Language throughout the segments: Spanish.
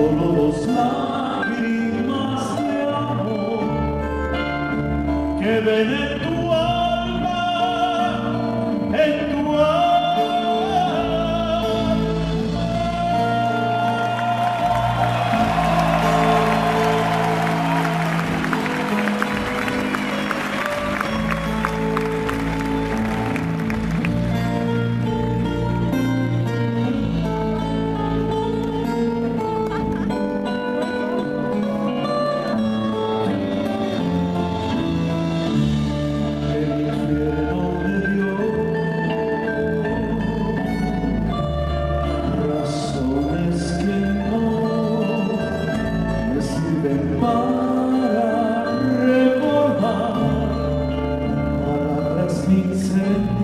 solo dos lágrimas de amor que ven en tu head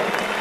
Gracias.